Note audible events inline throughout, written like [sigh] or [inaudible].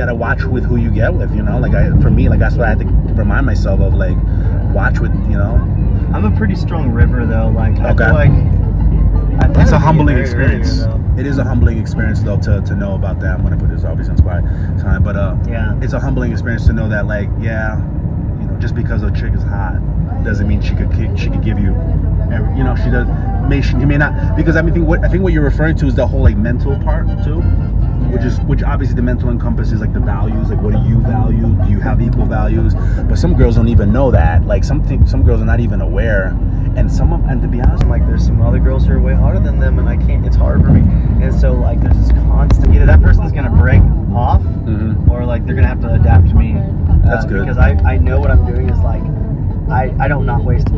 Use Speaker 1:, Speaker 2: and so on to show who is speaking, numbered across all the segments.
Speaker 1: gotta watch with who you get with. You know, like I for me, like that's what I had to remind myself of. Like watch with you know.
Speaker 2: I'm a pretty strong river though. Like I
Speaker 1: Okay.
Speaker 2: feel like I
Speaker 1: It's a
Speaker 2: I'd be
Speaker 1: humbling
Speaker 2: very
Speaker 1: experience.
Speaker 2: earlier, though.
Speaker 1: It is a humbling experience though to, to know about that. I'm gonna put this obviously on spot time, but uh,
Speaker 2: Yeah.
Speaker 1: it's a humbling experience to know that like yeah, you know, just because a chick is hot doesn't mean she could ki- she could give you, every, you know, she does may she may not because I mean I think what I think what you're referring to is the whole like mental part too. Which is which obviously the mental encompasses like the values, like what do you value? Do you have equal values? But some girls don't even know that. Like some thi- some girls are not even aware. And some of and to be honest,
Speaker 2: like there's some other girls who are way hotter than them and I can't it's hard for me and so like there's this constant either that person's gonna break off
Speaker 1: Mhm.
Speaker 2: or like they're gonna have to adapt to me uh,
Speaker 1: That's good.
Speaker 2: because I, I know what I'm doing is like I, I don't not waste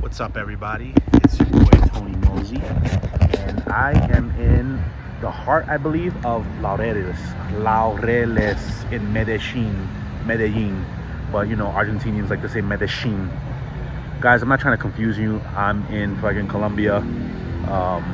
Speaker 1: What's up, everybody? It's your boy Tony Moze, and I am in the heart, I believe, of Laureles, Laureles in Medellin, Medellin. But you know, Argentinians like to say Medellin. Guys, I'm not trying to confuse you. I'm in fucking Colombia. Um,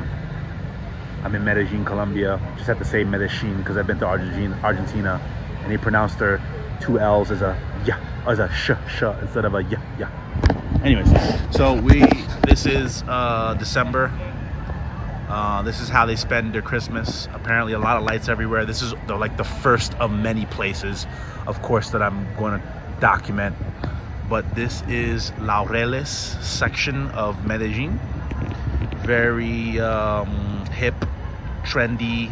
Speaker 1: I'm in Medellin, Colombia. Just have to say Medellin because I've been to Argentina, Argentina, and they pronounced their two L's as a yeah, as a sh sh instead of a yeah yeah. Anyways, so we this is uh, December. Uh, this is how they spend their Christmas. Apparently, a lot of lights everywhere. This is the, like the first of many places, of course, that I'm going to document. But this is Laureles section of Medellin. Very um, hip, trendy.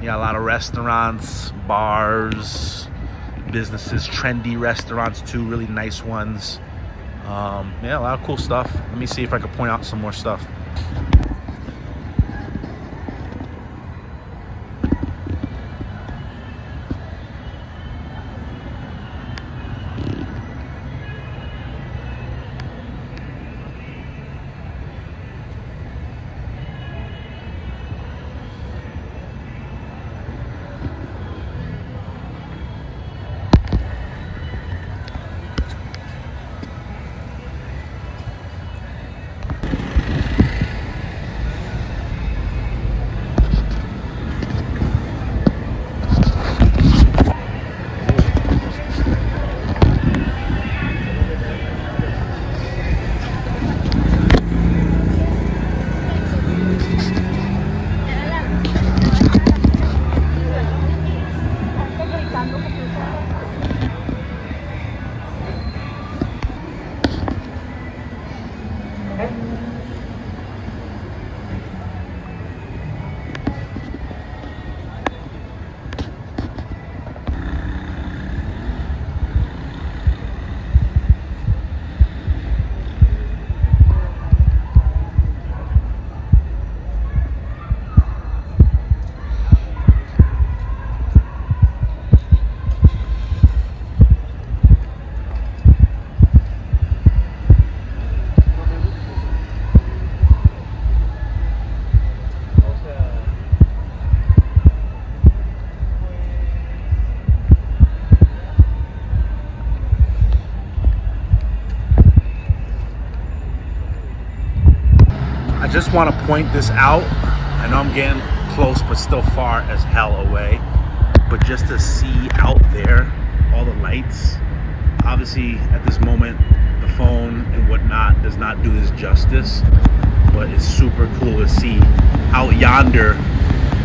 Speaker 1: You got a lot of restaurants, bars, businesses, trendy restaurants too, really nice ones. Um, yeah, a lot of cool stuff. Let me see if I can point out some more stuff. Just want to point this out. I know I'm getting close, but still far as hell away. But just to see out there, all the lights. Obviously, at this moment, the phone and whatnot does not do this justice. But it's super cool to see out yonder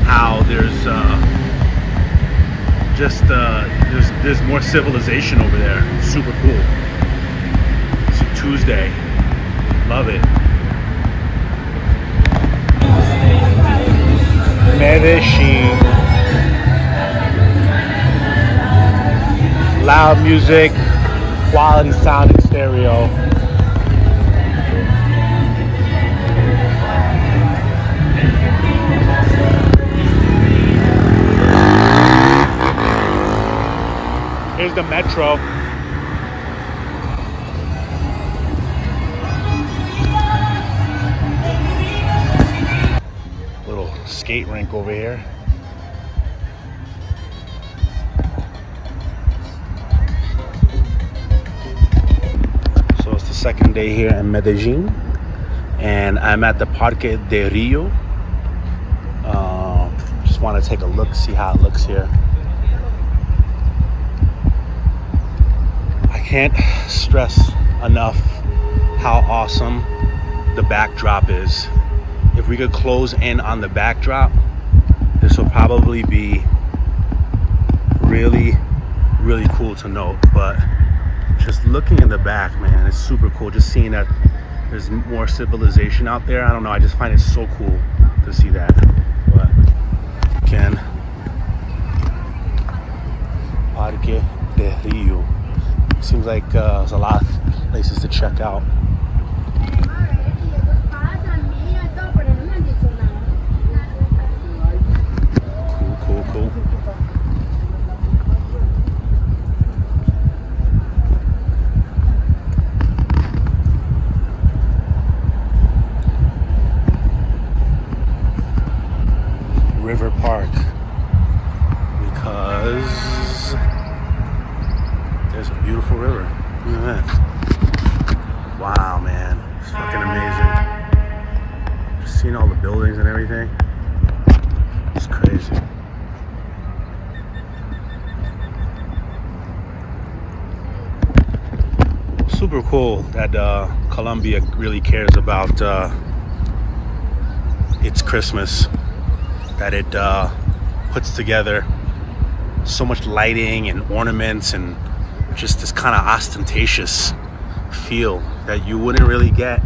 Speaker 1: how there's uh, just uh, there's there's more civilization over there. Super cool. It's Tuesday. Love it. Medellin. Loud music, quality sound and stereo. Here's the metro. Skate rink over here. So it's the second day here in Medellin, and I'm at the Parque de Rio. Uh, just want to take a look, see how it looks here. I can't stress enough how awesome the backdrop is. We could close in on the backdrop, this will probably be really, really cool to note. But just looking in the back, man, it's super cool. Just seeing that there's more civilization out there. I don't know. I just find it so cool to see that. But again, Parque de Rio. Seems like uh, there's a lot of places to check out. Cool, cool, cool. River Park because there's a beautiful river. Look at that. Wow, man. It's fucking amazing. Just seeing all the buildings and everything. It's crazy. Super cool that uh, Really cares about uh, its Christmas that it uh, puts together so much lighting and ornaments and just this kind of ostentatious feel that you wouldn't really get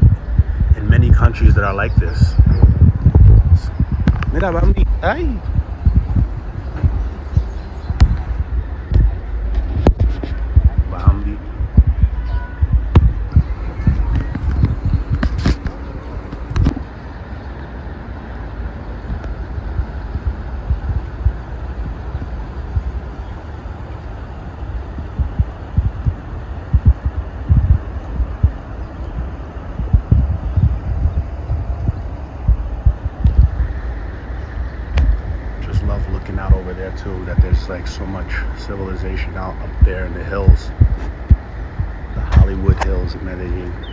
Speaker 1: in many countries that are like this. Mira, Bambi. Ay. Bambi. just love looking out over there too that there's like so much civilization out up there in the hills. The hollywood hills of medellin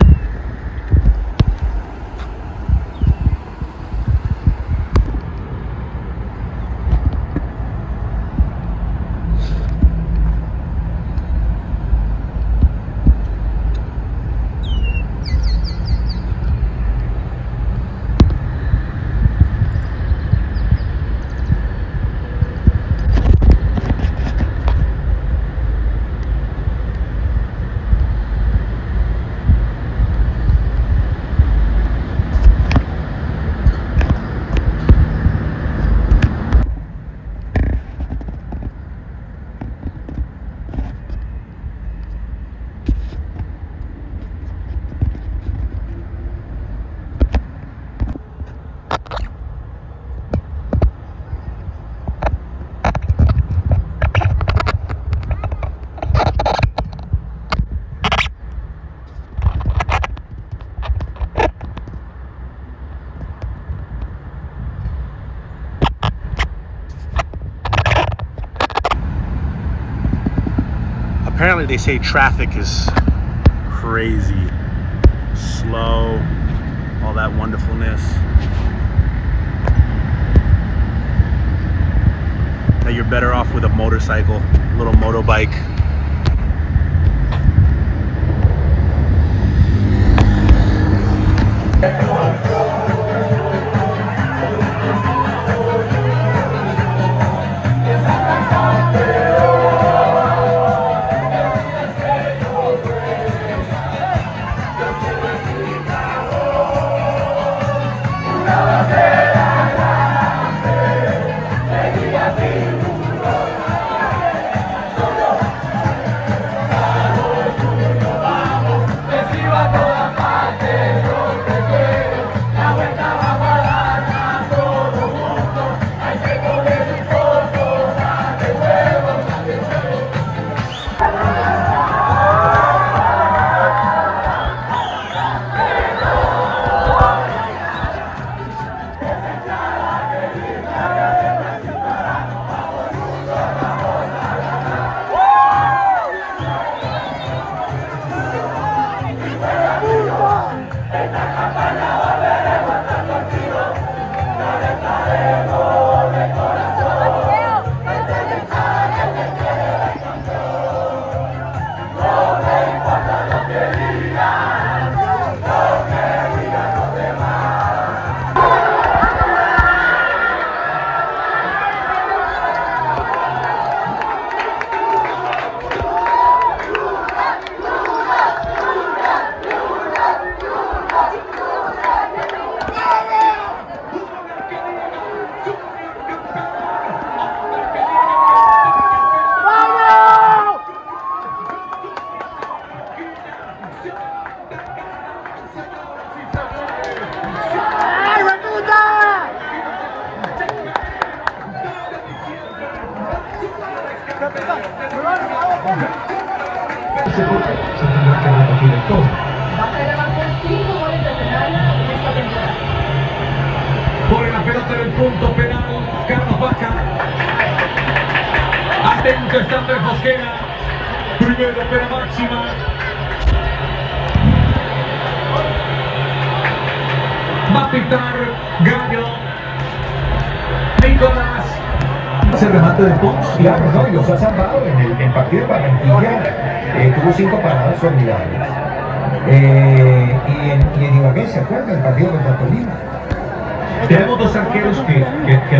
Speaker 1: apparently they say traffic is crazy. Slow all that wonderfulness. That you're better off with a motorcycle a little motorbike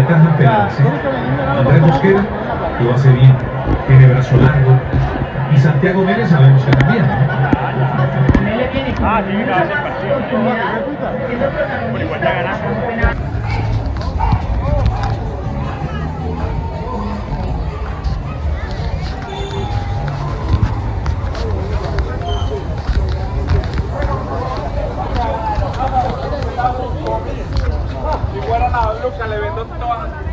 Speaker 3: atacando penales. ¿eh? Andrés Mosquera
Speaker 4: lo hace bien, tiene brazo largo. Y
Speaker 3: Santiago Vélez sabemos que también. Ah, tiene que hacer partido. Por igual ya ganamos. Si fuera la lucha le vendo ¿no?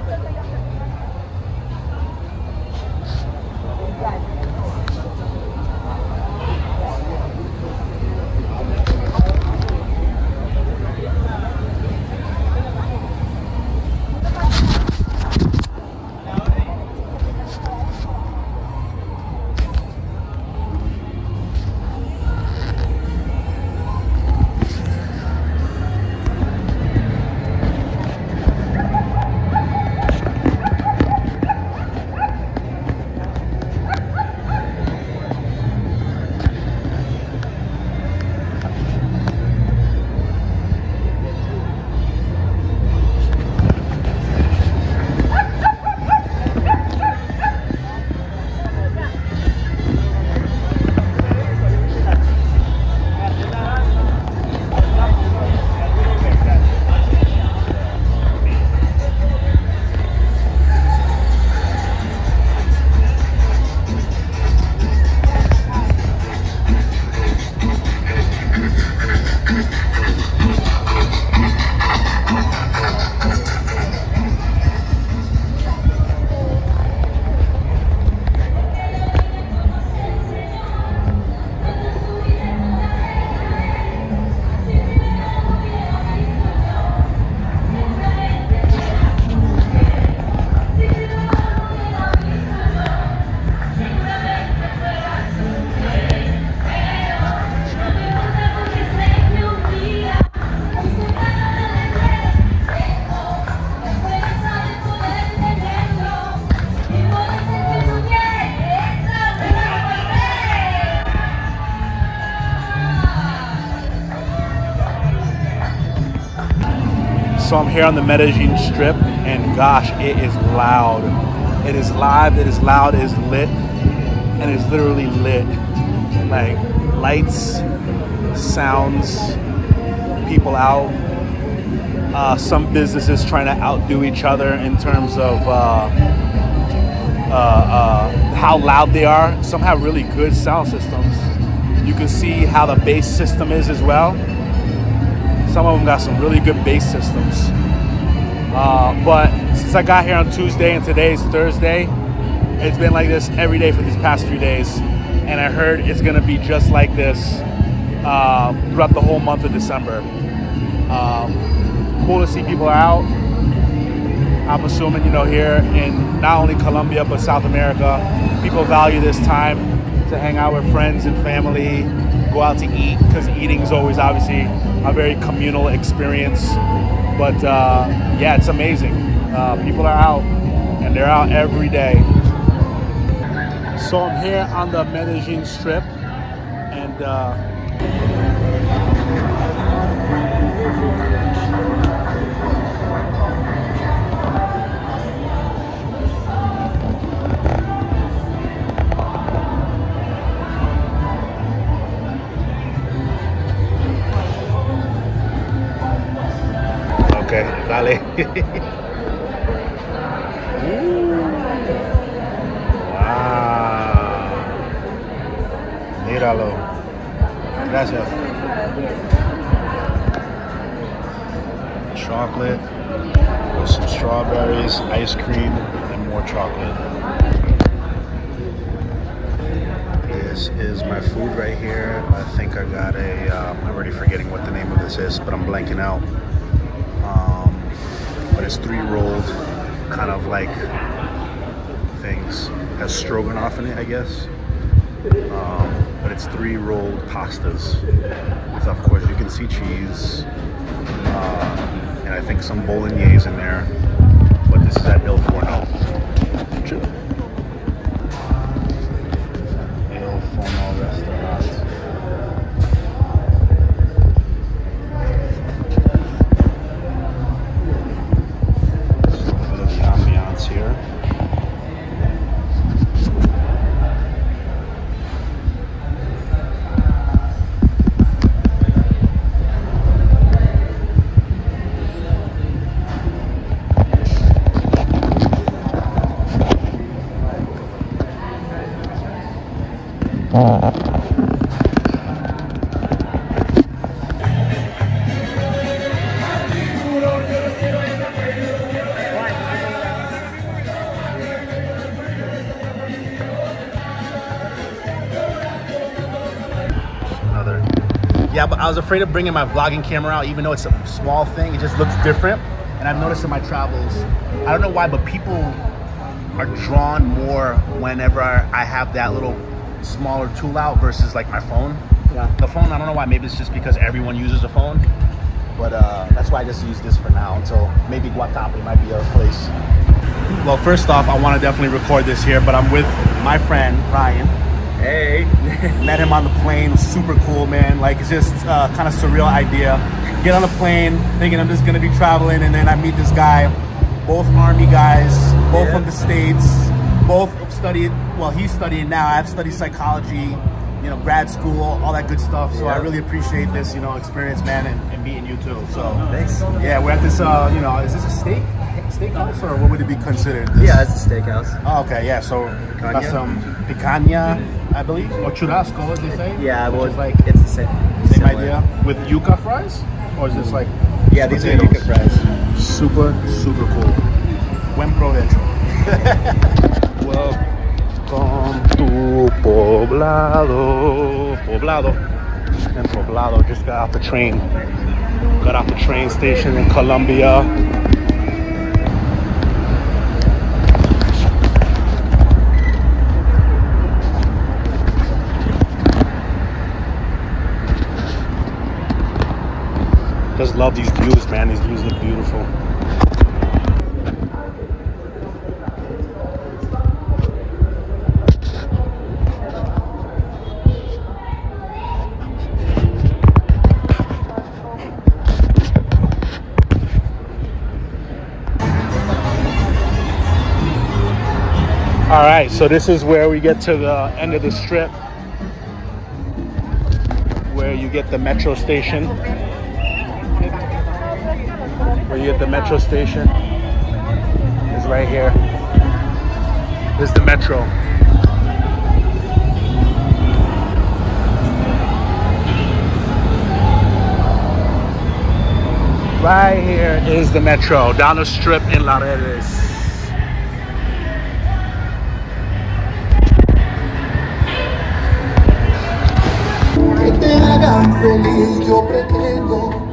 Speaker 1: So I'm here on the Medellin Strip, and gosh, it is loud. It is live, it is loud, it is lit, and it's literally lit. Like lights, sounds, people out. Uh, some businesses trying to outdo each other in terms of uh, uh, uh, how loud they are. Some have really good sound systems. You can see how the bass system is as well. Some of them got some really good bass systems. Uh, but since I got here on Tuesday and today's Thursday, it's been like this every day for these past few days. And I heard it's gonna be just like this uh, throughout the whole month of December. Um, cool to see people out. I'm assuming, you know, here in not only Colombia but South America, people value this time to hang out with friends and family, go out to eat because eating is always obviously a very communal experience. But uh, yeah, it's amazing. Uh, people are out and they're out every day. So I'm here on the Medellin Strip and dale. [laughs] wow. Míralo. Gracias. Chocolate with some strawberries, ice cream, and more chocolate. this is my food right here. I think I got a. am um, already forgetting what the name of this is, but I'm blanking out. It's three rolled, kind of like things. Has stroganoff in it, I guess. Um, but it's three rolled pastas. With, of course, you can see cheese. Uh, and I think some bolognese in there. But this is at Il Forno. Afraid of bringing my vlogging camera out, even though it's a small thing. It just looks different. And I've noticed in my travels, I don't know why, but people are drawn more whenever I have that little smaller tool out versus like my phone.
Speaker 2: Yeah.
Speaker 1: The phone, I don't know why. Maybe it's just because everyone uses a phone. But uh, that's why I just use this for now until maybe Guatape might be a place. Well, first off, I want to definitely record this here, but I'm with my friend Ryan.
Speaker 2: Hey. [laughs]
Speaker 1: Met him on the plane. Super cool, man. Like it's just uh, kind of surreal idea. Get on a plane, thinking I'm just gonna be traveling, and then I meet this guy. Both army guys, both
Speaker 2: Yeah.
Speaker 1: from the states. Both studied. Well, he's studying now. I've studied psychology. You know, grad school, all that good stuff. So I really appreciate this, you know, experience, man, and, and meeting you too. So
Speaker 2: Thanks.
Speaker 1: yeah, we're at this. Uh, you know, is this a steak steakhouse or what would it be considered? This-
Speaker 2: Yeah, it's a steakhouse.
Speaker 1: Oh, okay, yeah. So
Speaker 2: Picanha?
Speaker 1: got some picanha, I believe, or churrasco, as they say.
Speaker 2: Yeah, well,
Speaker 1: is like
Speaker 2: it's the same.
Speaker 1: same
Speaker 2: similar.
Speaker 1: idea with yuca fries, or is this like?
Speaker 2: Yeah, these are yuca fries.
Speaker 1: Super, super cool. Buen provecho. [laughs] Welcome to Poblado. Poblado. And Poblado just got off the train. Got off the train station in Colombia. Just love these views, man. These views look beautiful. All right, so this is where we get to the end of the strip, where you get the metro station. Where you get the metro station is right here. This is the metro. Right here is the metro down the strip in
Speaker 5: Laureles. feliz,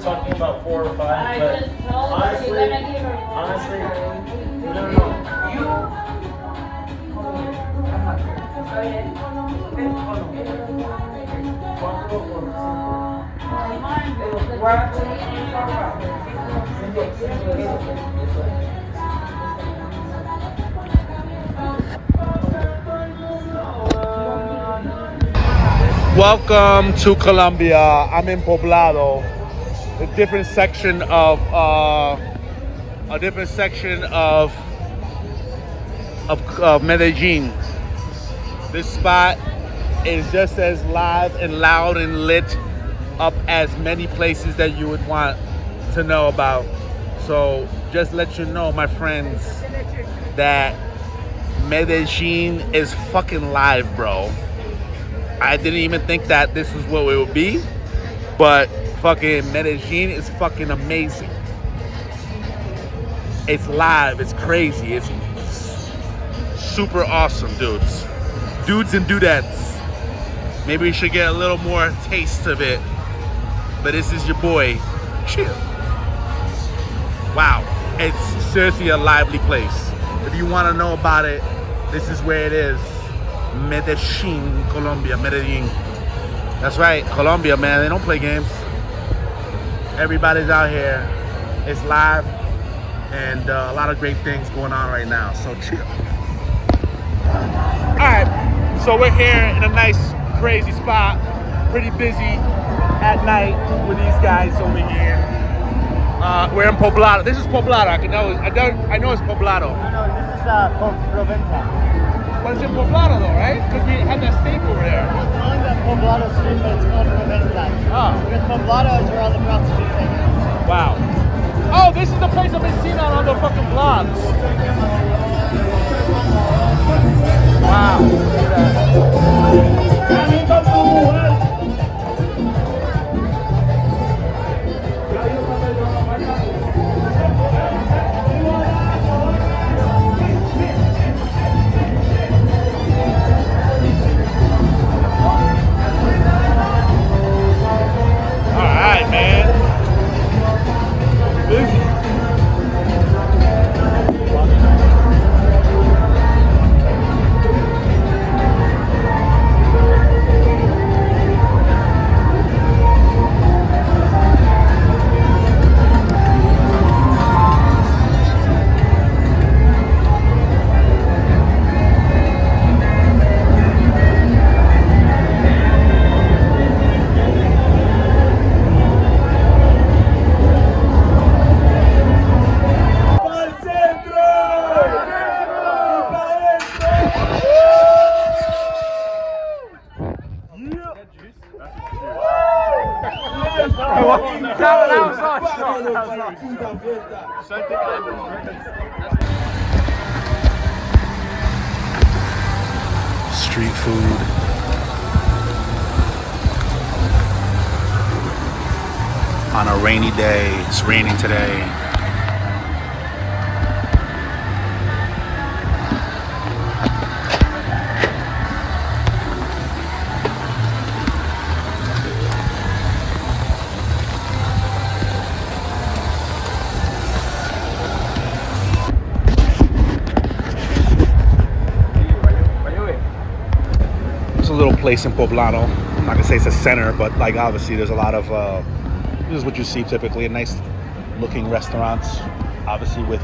Speaker 6: were talking about four or
Speaker 7: I
Speaker 6: five, but
Speaker 7: just told her
Speaker 6: honestly,
Speaker 7: you're gonna give her
Speaker 6: honestly, no, no, no. You,
Speaker 8: Está bien. ¿Sí o no?
Speaker 6: cuatro o cinco.
Speaker 1: Welcome to Colombia. I'm in Poblado, a different section of uh, a different section of of Medellin. This spot is just as live and loud and lit up as many places that you would want to know about. So just let you know, my friends, that Medellin is fucking live, bro. I didn't even think that this was what it would be, but fucking Medellin is fucking amazing. It's live, it's crazy, it's super awesome, dudes. Dudes and dudettes. Maybe we should get a little more taste of it. But this is your boy, Chill. Wow, it's seriously a lively place. If you want to know about it, this is where it is. Medellin, Colombia, Medellin. That's right, Colombia, man. They don't play games. Everybody's out here. It's live, and uh, a lot of great things going on right now. So chill. All right, so we're here in a nice, crazy spot. Pretty busy at night with these guys over here. Uh, we're in Poblado. This is Poblado. I can know. I know. I know it's Poblado.
Speaker 2: No, no, this is uh, Provenza.
Speaker 1: But it's in Poblado though, right? Because we had that steak over there.
Speaker 2: It's on the Poblado street, but it's called Provenza.
Speaker 1: Oh.
Speaker 2: Because Poblado is where all the prostitutes hang out.
Speaker 1: Wow. Oh, this is the place I've been seeing on all the fucking vlogs. Wow. Look at that. Rainy day, it's raining today. It's a little place in Poblado. I'm not gonna say it's a center, but like obviously there's a lot of uh, this is what you see typically, in nice looking restaurants. Obviously with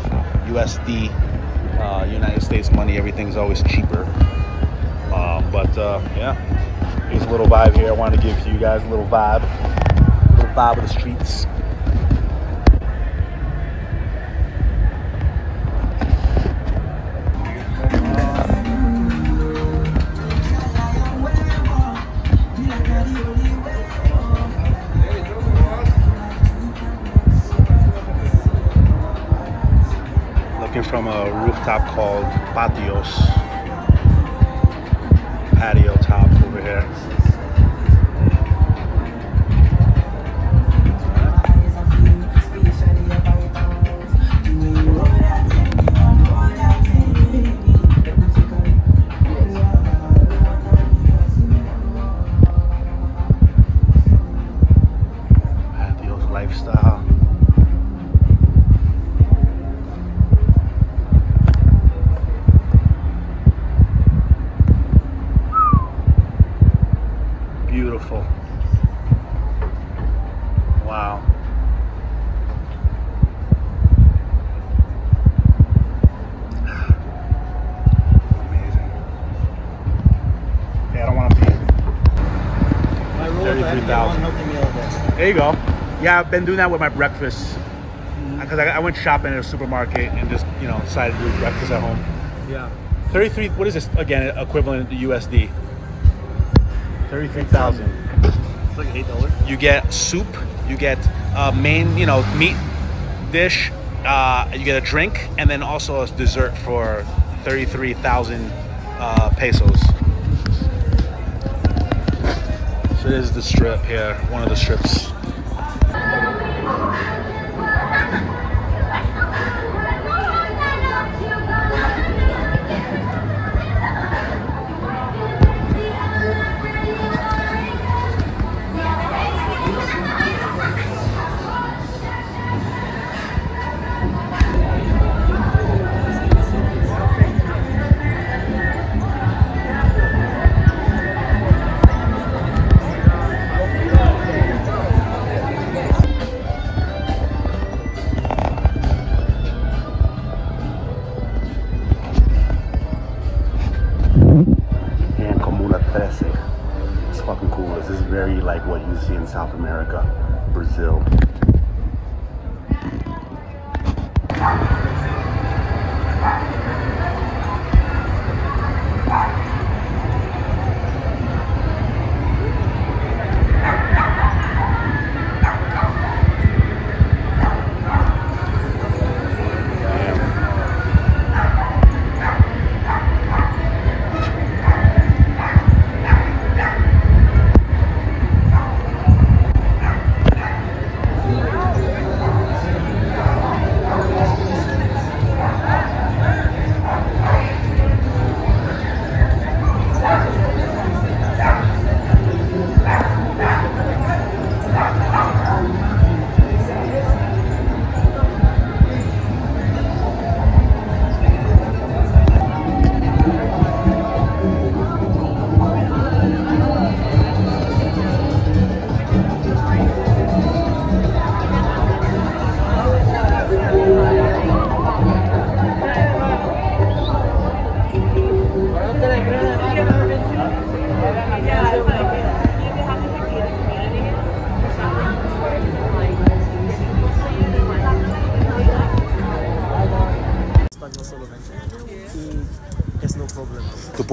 Speaker 1: USD, uh, United States money, everything's always cheaper. Um, but uh, yeah, here's a little vibe here. I wanted to give you guys a little vibe, a little vibe of the streets. From a rooftop called Patios. Patio top over here. There you go. Yeah, I've been doing that with my breakfast. Because I, I went shopping at a supermarket and just, you know, decided to do breakfast at home.
Speaker 2: Yeah.
Speaker 1: 33, what is this, again, equivalent to USD? 33,000.
Speaker 2: It's like eight dollars.
Speaker 1: You get soup, you get uh, main, you know, meat dish, uh, you get a drink, and then also a dessert for 33,000 uh, pesos. So this is the strip here, one of the strips.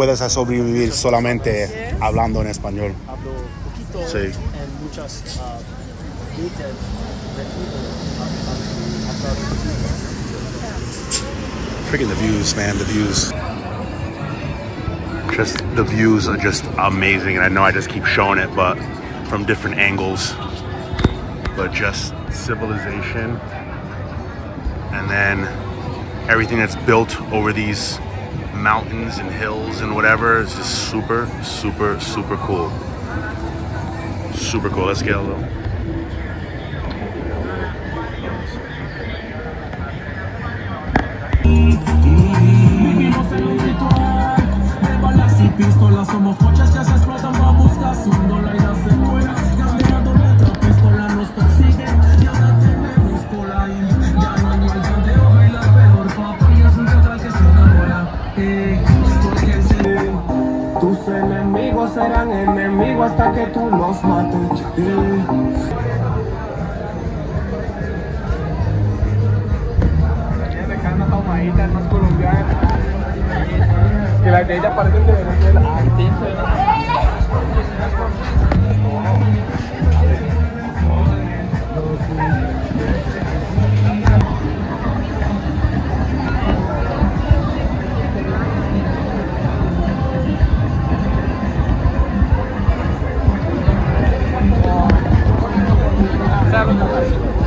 Speaker 1: Puedes sobrevivir solamente hablando en español.
Speaker 2: Hablo poquito
Speaker 1: Sí.
Speaker 2: en muchas uh, meeting de fútbol. Hablo
Speaker 1: Freaking the views, man, the views. Just the views are just amazing, and I know I just keep showing it, but from different angles. But just civilization, and then everything that's built over these mountains and hills and whatever. It's just super, super, super cool. Super cool. Let's get a little.
Speaker 9: Pistolas. Somos coches que se explotan buscar dólar y. serán enemigos hasta que tú los mates. Eh.
Speaker 2: Que las de ella parecen de Venezuela.
Speaker 9: A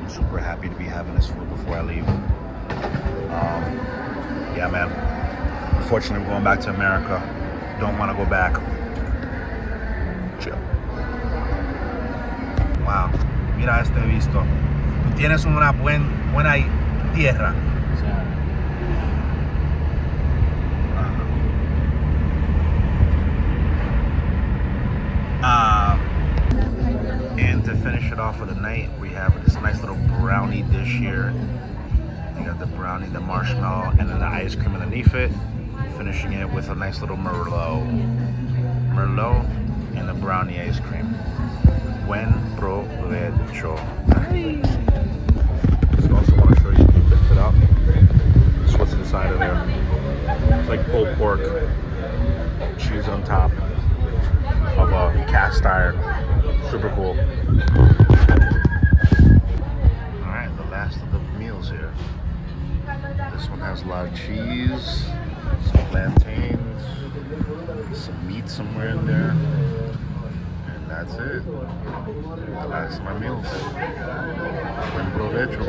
Speaker 1: I'm super happy to be having this food before I leave. Um, yeah, man. Unfortunately, we're going back to America. Don't want to go back. Chill. Wow. Mira este visto. Tienes una buen, buena tierra. Uh, and to finish it off for the night, we have this nice little brownie dish here. You got the brownie, the marshmallow, and then the ice cream underneath it. Finishing it with a nice little Merlot. Merlot and the brownie ice cream. Buen provecho. Just also want to show you, lift it up. This is what's inside of there. It's like pulled pork, cheese on top of a cast iron. Super cool. Alright, the last of the meals here. This one has a lot of cheese, some plantains, some meat somewhere in there. And that's it. That's my meals. Provecho.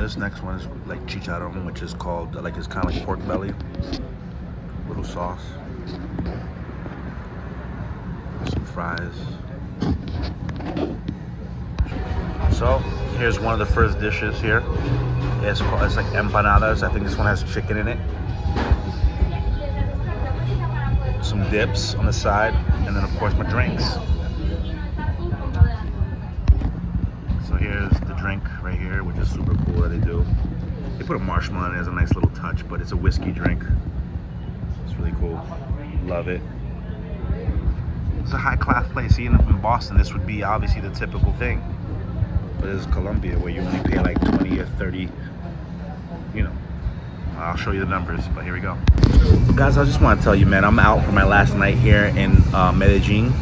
Speaker 1: This next one is like chicharron, which is called, like it's kind of like pork belly. Little sauce some fries. So here's one of the first dishes here. It's, called, it's like empanadas. I think this one has chicken in it. Some dips on the side, and then of course my drinks. So here's the drink right here, which is super cool that they do. They put a marshmallow in it as a nice little touch, but it's a whiskey drink. It's really cool. Love it. It's a high class place. In, in Boston, this would be obviously the typical thing. But it's Colombia, where you only pay like 20 or 30. You know, I'll show you the numbers, but here we go. Guys, I just want to tell you, man, I'm out for my last night here in uh, Medellin.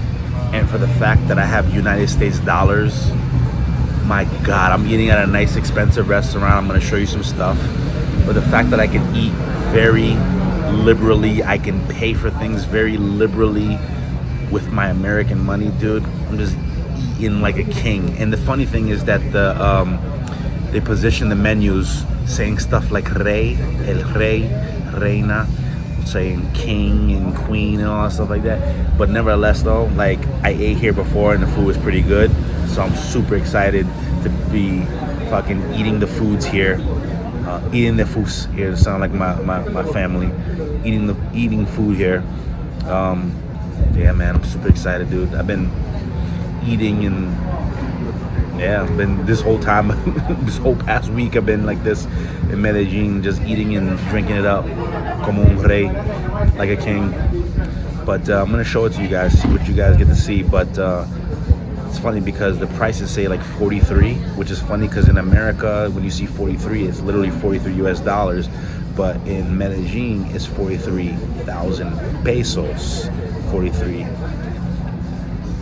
Speaker 1: And for the fact that I have United States dollars, my God, I'm eating at a nice, expensive restaurant. I'm going to show you some stuff. But the fact that I can eat very liberally, I can pay for things very liberally with my American money, dude. I'm just eating like a king. And the funny thing is that the um, they position the menus saying stuff like rey, el rey, reina, saying king and queen and all that stuff like that. But nevertheless, though, like I ate here before and the food was pretty good, so I'm super excited to be fucking eating the foods here. Uh, eating the foods here sound like my, my, my family eating the eating food here um, yeah, man, I'm super excited, dude. I've been eating and yeah, I've been this whole time, [laughs] this whole past week, I've been like this in Medellin, just eating and drinking it up, como un rey, like a king. But uh, I'm gonna show it to you guys, see what you guys get to see. But uh, it's funny because the prices say like 43, which is funny because in America, when you see 43, it's literally 43 US dollars. But in Medellin, it's 43,000 pesos. 43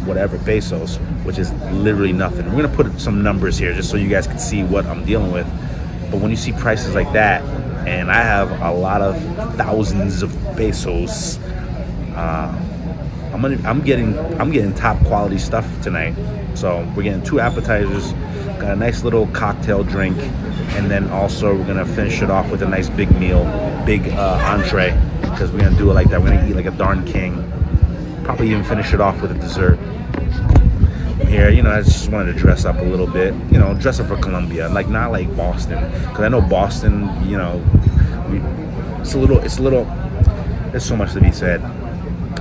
Speaker 1: whatever pesos, which is literally nothing. We're gonna put some numbers here just so you guys can see what I'm dealing with. But when you see prices like that, and I have a lot of thousands of pesos, uh, I'm gonna, I'm getting, I'm getting top quality stuff tonight. So we're getting two appetizers, got a nice little cocktail drink, and then also we're gonna finish it off with a nice big meal, big uh, entree, because we're gonna do it like that. We're gonna eat like a darn king probably even finish it off with a dessert. Here, you know, I just wanted to dress up a little bit, you know, dress up for Colombia, like not like Boston, because I know Boston, you know, it's a little, it's a little, there's so much to be said.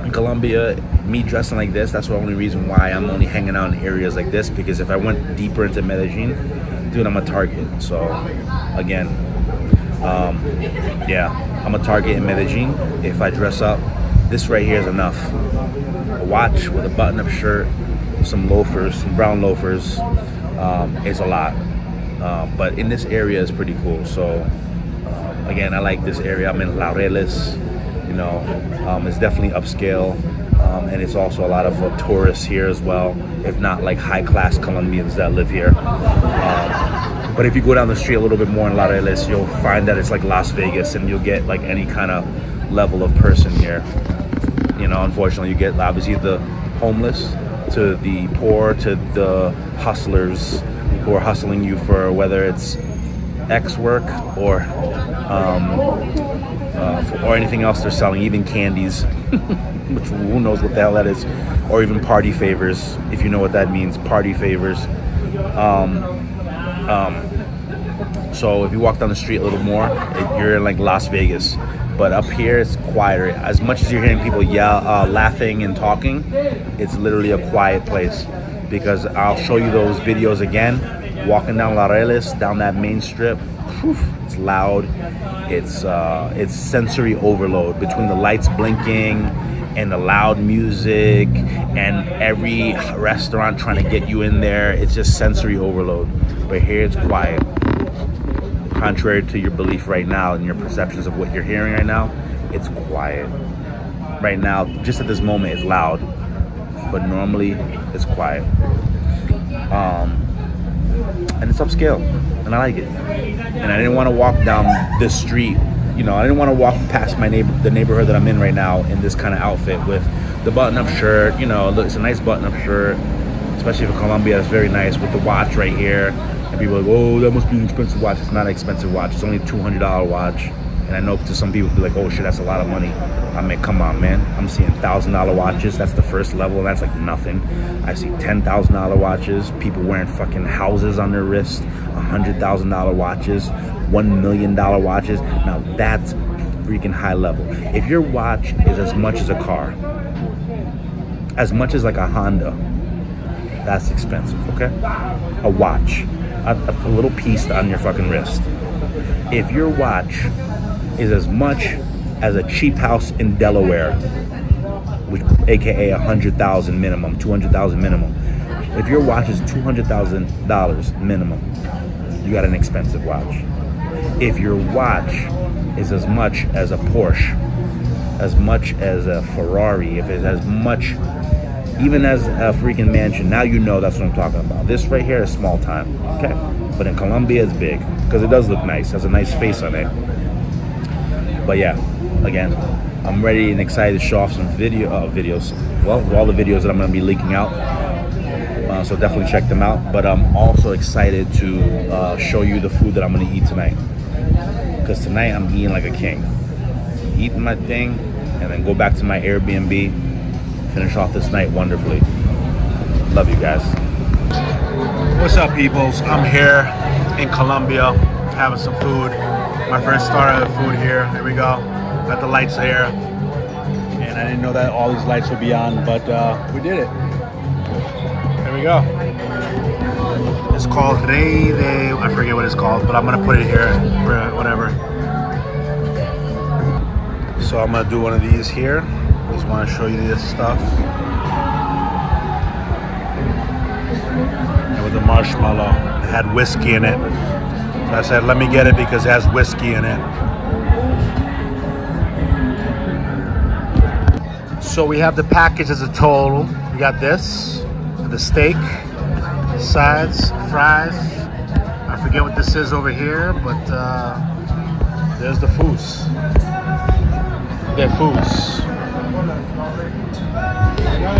Speaker 1: In Colombia, me dressing like this, that's the only reason why I'm only hanging out in areas like this, because if I went deeper into Medellin, dude, I'm a target. So, again, um, yeah, I'm a target in Medellin. If I dress up, this right here is enough. A watch with a button-up shirt, some loafers, some brown loafers, um, a lot. Uh, but in this area is pretty cool. So uh, again, I like this area. I'm in Laureles. You know, um, it's definitely upscale, um, and it's also a lot of uh, tourists here as well. If not like high-class Colombians that live here. Um, But if you go down the street a little bit more in Laureles, you'll find that it's like Las Vegas, and you'll get like any kind of level of person here. You know, unfortunately, you get obviously the homeless to the poor to the hustlers who are hustling you for whether it's X work or um, uh, or anything else they're selling, even candies, [laughs] which who knows what the hell that is, or even party favors, if you know what that means, party favors. Um, um, so if you walk down the street a little more, it, you're in like Las Vegas. But up here, it's quieter. As much as you're hearing people yell, uh, laughing and talking, it's literally a quiet place. Because I'll show you those videos again. Walking down Laureles, down that main strip, whew, it's loud. It's uh, it's sensory overload between the lights blinking and the loud music and every restaurant trying to get you in there. It's just sensory overload. But here it's quiet contrary to your belief right now and your perceptions of what you're hearing right now, it's quiet. Right now, just at this moment, it's loud, but normally it's quiet. Um, and it's upscale, and I like it. And I didn't want to walk down this street. You know, I didn't want to walk past my neighbor, the neighborhood that I'm in right now, in this kind of outfit with the button-up shirt. You know, it's a nice button-up shirt, especially for Colombia. It's very nice with the watch right here. And people are like, oh, that must be an expensive watch. It's not an expensive watch. It's only a $200 watch. And I know to some people, be like, oh shit, that's a lot of money. I mean, come on, man. I'm seeing $1,000 watches. That's the first level. That's like nothing. I see $10,000 watches. People wearing fucking houses on their wrist. A $100,000 watches. $1 million watches. Now that's freaking high level. If your watch is as much as a car, as much as like a Honda, that's expensive, okay? A watch a, a little piece on your fucking wrist. If your watch is as much as a cheap house in Delaware, which aka a hundred thousand minimum, two hundred thousand minimum. If your watch is two hundred thousand dollars minimum, you got an expensive watch. If your watch is as much as a Porsche, as much as a Ferrari, if it's as much even as a freaking mansion, now you know that's what I'm talking about. This right here is small time, okay? But in Colombia, it's big because it does look nice. Has a nice face on it. But yeah, again, I'm ready and excited to show off some video uh, videos. Well, all the videos that I'm gonna be leaking out. Uh, so definitely check them out. But I'm also excited to uh, show you the food that I'm gonna eat tonight. Because tonight I'm eating like a king. Eating my thing and then go back to my Airbnb finish off this night wonderfully. Love you guys. What's up, peoples? I'm here in Colombia having some food. My friend started the food here. There we go. Got the lights here. And I didn't know that all these lights would be on, but uh, we did it. There we go. It's called Rey de, I forget what it's called, but I'm gonna put it here for whatever. So I'm gonna do one of these here. Just want to show you this stuff. And with the marshmallow, it had whiskey in it. So I said, let me get it because it has whiskey in it. So we have the package as a total. We got this, the steak, sides, fries. I forget what this is over here, but uh, there's the foods. They're foods.